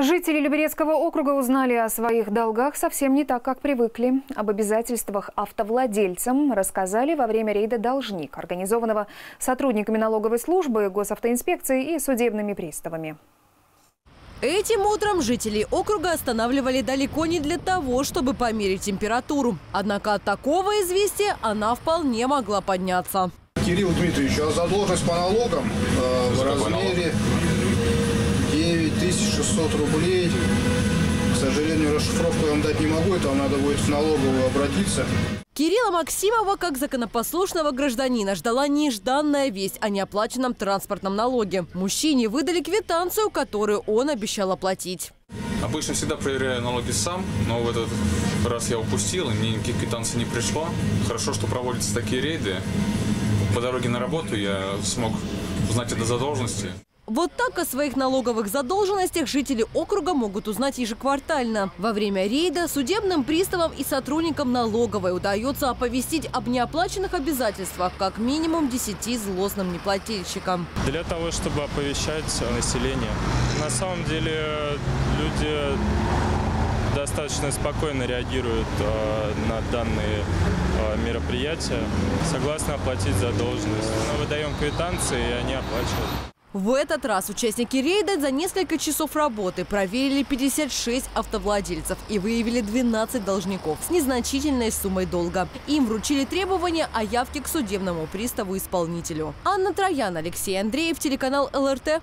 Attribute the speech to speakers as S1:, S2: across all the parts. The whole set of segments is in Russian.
S1: Жители Люберецкого округа узнали о своих долгах совсем не так, как привыкли. Об обязательствах автовладельцам рассказали во время рейда «Должник», организованного сотрудниками налоговой службы, госавтоинспекции и судебными приставами.
S2: Этим утром жителей округа останавливали далеко не для того, чтобы померить температуру. Однако от такого известия она вполне могла подняться.
S3: Кирилл Дмитриевич, а задолженность по налогам э, в размере 9600 рублей. К сожалению, расшифровку я вам дать не могу, это вам надо будет в налоговую обратиться.
S2: Кирилла Максимова, как законопослушного гражданина, ждала нежданная весть о неоплаченном транспортном налоге. Мужчине выдали квитанцию, которую он обещал оплатить.
S4: Обычно всегда проверяю налоги сам, но в этот раз я упустил, и мне никаких квитанций не пришло. Хорошо, что проводятся такие рейды. По дороге на работу я смог узнать это задолженности.
S2: Вот так о своих налоговых задолженностях жители округа могут узнать ежеквартально. Во время рейда судебным приставам и сотрудникам налоговой удается оповестить об неоплаченных обязательствах как минимум 10 злостным неплательщикам.
S5: Для того, чтобы оповещать население. На самом деле люди достаточно спокойно реагируют э, на данные э, мероприятия, согласно оплатить задолженность. Мы выдаем квитанции, и они оплачивают.
S2: В этот раз участники рейда за несколько часов работы проверили 56 автовладельцев и выявили 12 должников с незначительной суммой долга. Им вручили требования о явке к судебному приставу-исполнителю. Анна Троян, Алексей Андреев, телеканал ЛРТ.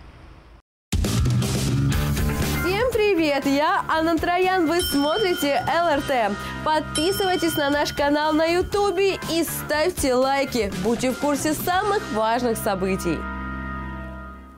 S6: Всем привет! Я Анна Троян, вы смотрите ЛРТ. Подписывайтесь на наш канал на Ютубе и ставьте лайки. Будьте в курсе самых важных событий.